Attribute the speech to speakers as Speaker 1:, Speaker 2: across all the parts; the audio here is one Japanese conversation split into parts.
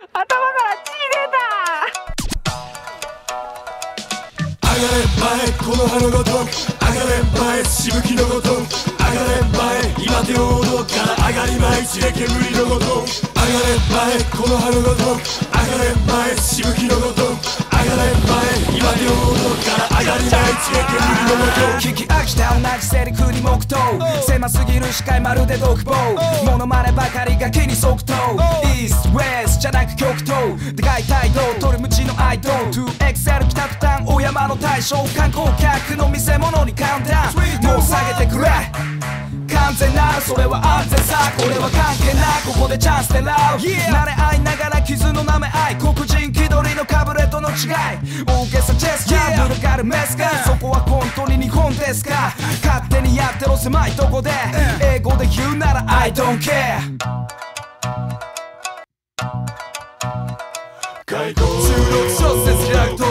Speaker 1: 頭から血出た
Speaker 2: 上がれ前この葉のごと上がれ前しぶきのごと上がれ前今手を踊ったら上がり前血で煙のごと上がれ前この葉のごと上がれ前しぶきのごと上がれ前今手を踊ったら上がり前血で煙のごと
Speaker 3: 聞き飽きた同じセリフに黙祷狭すぎる視界まるで独房モノマネばかりが気に即答ストウェスじゃなく極東でかい態度取る無知のアイドル 2XL 来た途端お山の大将観光客の見せ物にカウンターもう下げてくれ完全なるそれは安全さこれは関係ないここでチャンス狙う、慣れ合いながら傷の舐め合い黒人気取りのかぶれとの違い大げさジェスチャーブルガルメスかそこは本当に日本ですか勝手にやってろ狭いとこで英語で言うなら I don't care
Speaker 2: 開口
Speaker 4: 16小節開くと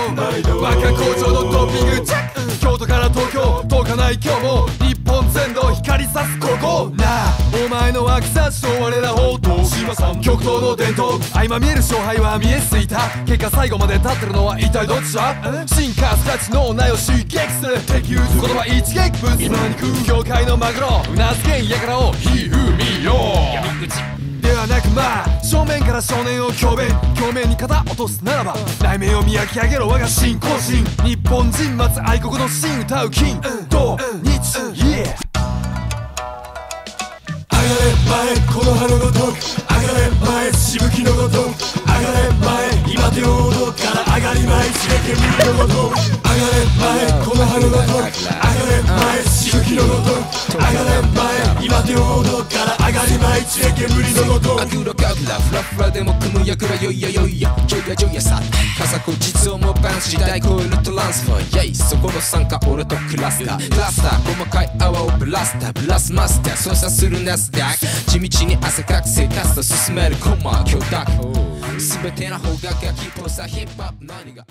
Speaker 4: バカ工場のトッピングチェック京都から東京遠かない今日も日本全土光さすここなあお前の脇差しと我ら宝刀島さん極東の伝統合間見える勝敗は見えすぎた結果最後まで立ってるのは一体ど。っちだ進化スタッチ脳内を刺激する敵討つ言葉一撃ぶつ今肉業界のマグロ。うなずけんやからをひふみよ闇口ではなくまあ正面から少年を強弁表面に肩落とすならば内面を磨き上げろ我が信仰心。日本人待つ愛国の真歌う金土日。イエ
Speaker 2: 上がれ前この葉のごとく上がれ前しぶきのごと。く上がれ前今手を踊ったら上がり前血で煙のごと。く上がれ前この葉のごとく上がれ前しぶきのごと。く上がれ前今手を踊ったら上がり前血で煙のごと。く
Speaker 5: アクロガクラフラフラでも組むやくらよいやよいや。ジョイヤジョイヤさ笠子実音もバンス時代超えるトランスファー。イェイ。そこの参加俺とクラスタークラスター。細かい泡をブラスター。ブラスマスター。操作するナスダック。地道に汗かく生活と進めるコマ強打。全ての方がガキポスターヒップホップ。何が